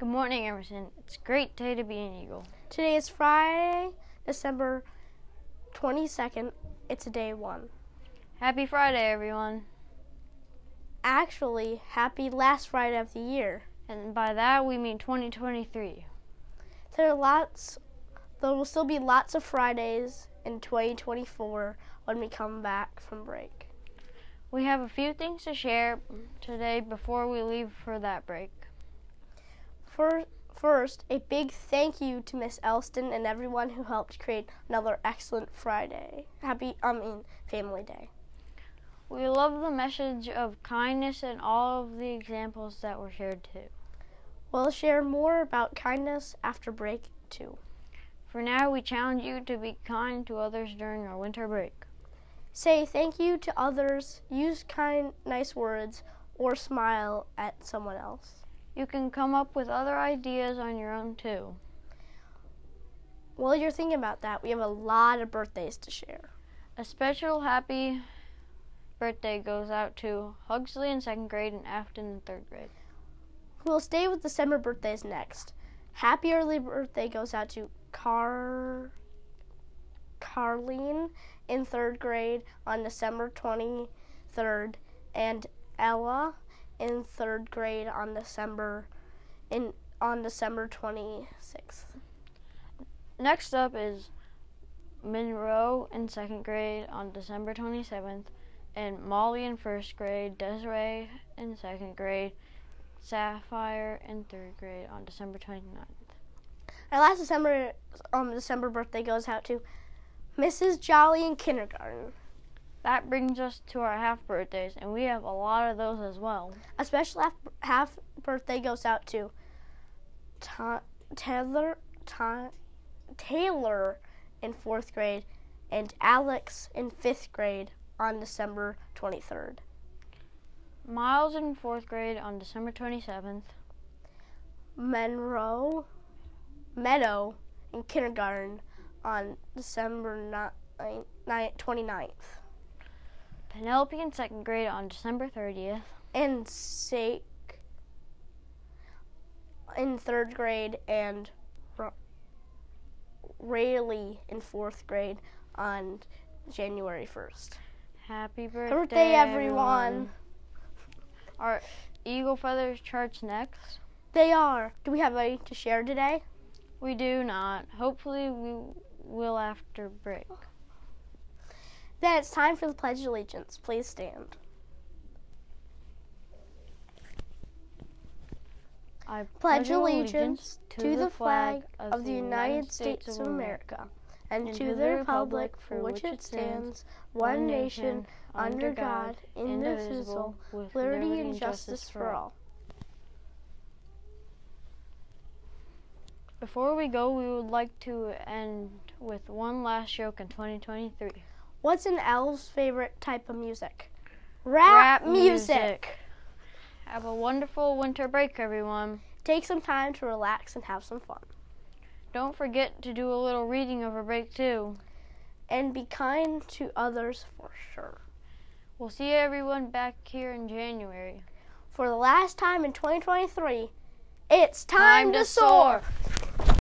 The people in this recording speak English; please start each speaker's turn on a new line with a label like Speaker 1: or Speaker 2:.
Speaker 1: Good morning, Emerson. It's a great day to be an Eagle.
Speaker 2: Today is Friday, December 22nd. It's a day one.
Speaker 1: Happy Friday, everyone.
Speaker 2: Actually, happy last Friday of the year.
Speaker 1: And by that, we mean 2023.
Speaker 2: There are lots, there will still be lots of Fridays in 2024 when we come back from break.
Speaker 1: We have a few things to share today before we leave for that break.
Speaker 2: For, first, a big thank you to Miss Elston and everyone who helped create another excellent Friday. Happy, I mean, Family Day.
Speaker 1: We love the message of kindness and all of the examples that were shared too.
Speaker 2: We'll share more about kindness after break too.
Speaker 1: For now, we challenge you to be kind to others during our winter break.
Speaker 2: Say thank you to others, use kind, nice words, or smile at someone else.
Speaker 1: You can come up with other ideas on your own too.
Speaker 2: While you're thinking about that, we have a lot of birthdays to share.
Speaker 1: A special happy birthday goes out to Huxley in second grade and Afton in third grade.
Speaker 2: We'll stay with December birthdays next. Happy early birthday goes out to Car Carlene in third grade on December 23rd and Ella in third grade on December in on December 26th.
Speaker 1: Next up is Monroe in second grade on December 27th, and Molly in first grade, Desiree in second grade, Sapphire in third grade on December 29th.
Speaker 2: Our last December um December birthday goes out to Mrs. Jolly in kindergarten.
Speaker 1: That brings us to our half birthdays, and we have a lot of those as well.
Speaker 2: A special half, half birthday goes out to Ta- Taylor Ta- Taylor in fourth grade and Alex in fifth grade on December 23rd.
Speaker 1: Miles in fourth grade on December 27th.
Speaker 2: Monroe Meadow in kindergarten on December 9, 29th.
Speaker 1: Penelope in second grade on December 30th.
Speaker 2: And Sake in third grade and Ra- Rayleigh in fourth grade on January 1st.
Speaker 1: Happy birthday,
Speaker 2: Birthday, everyone.
Speaker 1: Our Eagle Feathers charts next.
Speaker 2: They are. Do we have any to share today?
Speaker 1: We do not. Hopefully, we will after break.
Speaker 2: Then it's time for the Pledge of Allegiance. Please stand.
Speaker 1: I
Speaker 2: Pledge allegiance to the flag of the United States of America and to the republic for which it stands, one nation, under God, indivisible, with liberty and justice for all.
Speaker 1: Before we go, we would like to end with one last joke in 2023.
Speaker 2: What's an elf's favorite type of music? Rap, music.
Speaker 1: Have a wonderful winter break, everyone.
Speaker 2: Take some time to relax and have some fun.
Speaker 1: Don't forget to do a little reading over break, too.
Speaker 2: And be kind to others for sure.
Speaker 1: We'll see everyone back here in January.
Speaker 2: For the last time in 2023, it's time, to soar.